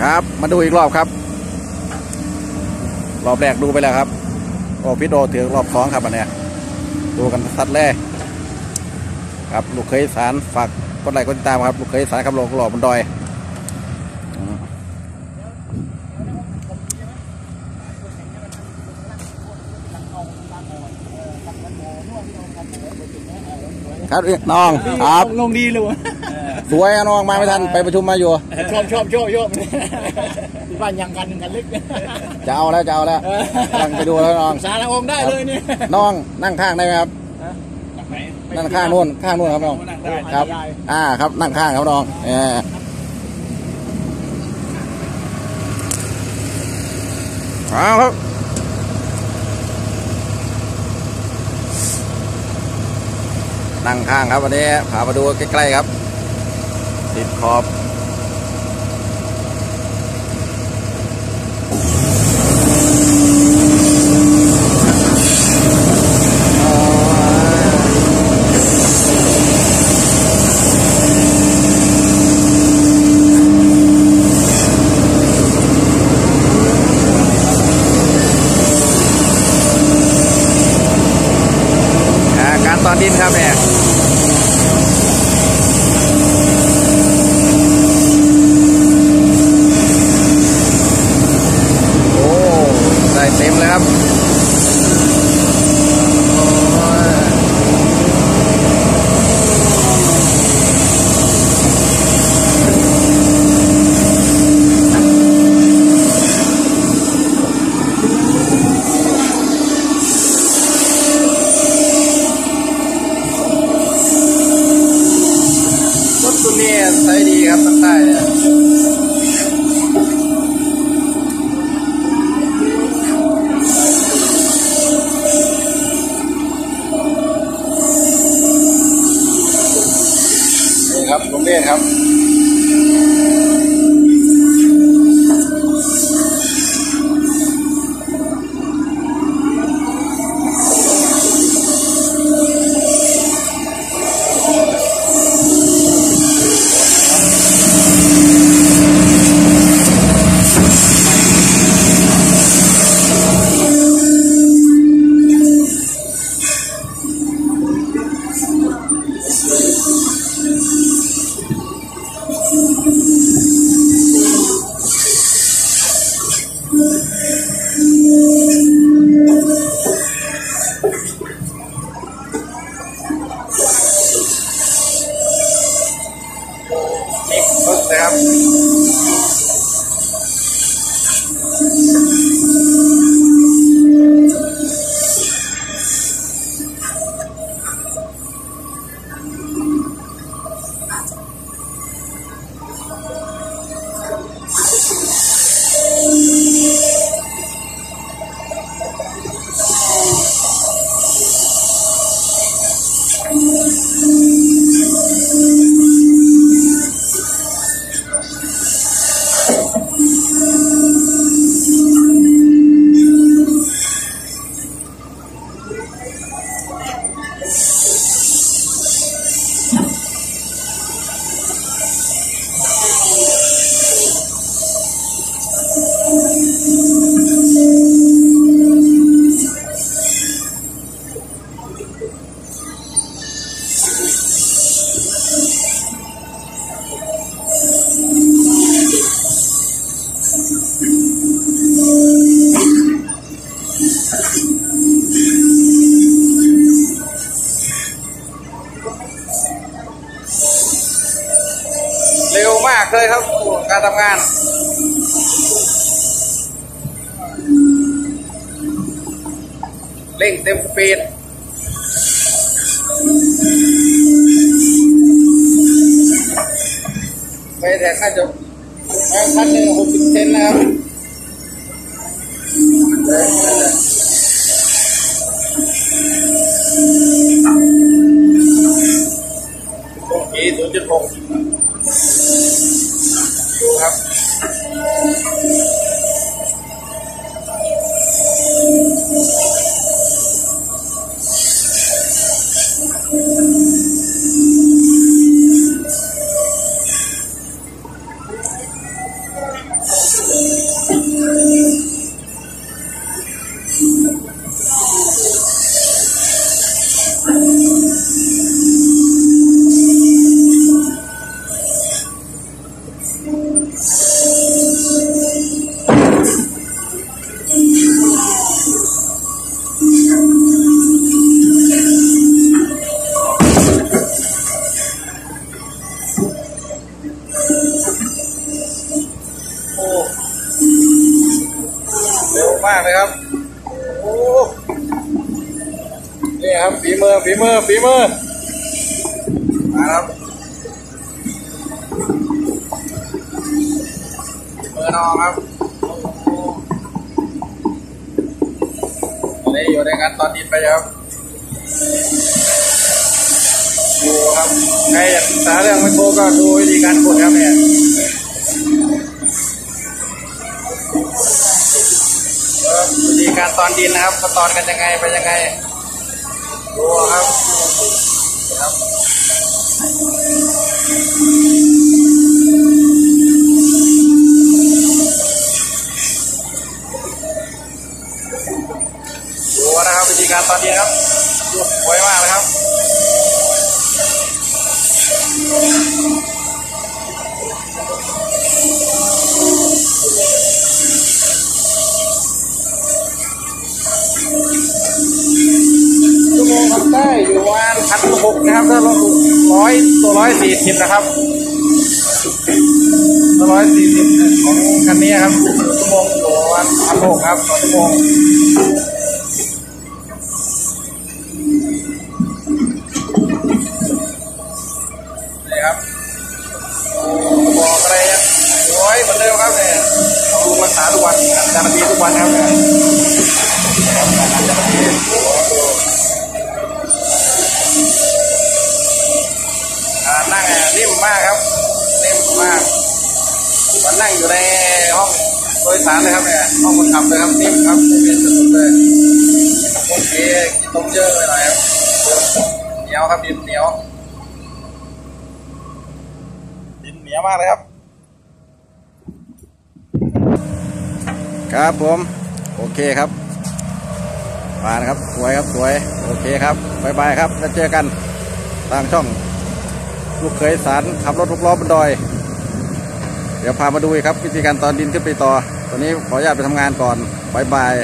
ครับ มาดูอีกรอบครับ รอบแรกดูไปแล้วครับ โอ้พี่โดถือรอบสองครับอันเนี้ยดูกันสัดแรกครับลูกเคยสารฝากกดไลค์กดติดตามครับ ลูกเคยสารครับหลอกหลอกบนดอยครับน้องครับลงดีเลยวะ สวยอะน้องมาไม่ทันไปประชุมมาอยู่ ชอบชอบชอบชอบที่บ้านยังกันกันเล็กจะเอาแล้วจะเอาแล้วกำลังไปดูแล้วน้องสารองได้เลยเนี่ยน้องนั่งข้างได้ไหมครับนั่งข้างนู่นข้างนู่นครับน้องครับ อ่าครับนั่งข้างครับน้องเออเอาครับนั่งข้างครับวันนี้พามาดูใกล้ๆครับ ติดขอบ อ่าการตอนดินครับเนี่ยโอ้ได้เต็มเลยครับโอ้ยรถตัว นี้ใช้ดีครับตั้งใต่เนี่ยนี่ครับลุงเด่นครับ เร็วมากเลยครับการทำงานเร่งเต็มสปีดไปแต่น่าจะแม่คันหนึ่งหกสิบเซนนะครับปีศูนย์จุดหก มือฝีมือฝีมือมาครับมือน้องครับตอนนี้อยู่ในการตอนดินไปครับดูครับใครอยากศึกษาเรื่องไมโครก็ดูวิธีการกดครับเนี่ยวิธีการตอนดินนะครับตอนกันยังไงไปยังไง สวยมากเลยครับชั่วโมงทำได้อยู่ประมาณพันหกนะครับถ้าลงร้อยตัวร้อยสี่สิบนะครับตัวร้อยสี่สิบของคันนี้ครับชั่วโมงอยู่ประมาณพันหกครับต่อชั่วโมง ษาทุกวันการจารบีทุกวันครับเนี่ยครับการจาดีโอ้โหอ่านั่งนิ่มมากครับนิ่มมากมันนั่งอยู่ในห้องโดยสารเลยครับเนี่ยห้องคนขับเลยครับนิ่มครับไม่เป็นสนุกเลยโอเคกินต้มเยอะไปหน่อยครับเหนียวครับดินเหนียวดินเหนียวมากเลยครับ ครับผม โอเคครับมานครับสวยครับสวย โอเคครับบายบายครับแล้วเจอกันทางช่อง ลูกเคยสารขับรถทุกล้อบนดอย เดี๋ยวพามาดูครับ วิธีการตอนดินขึ้นไปต่อ ตอนนี้ขออนุญาตไปทำงานก่อนบายบาย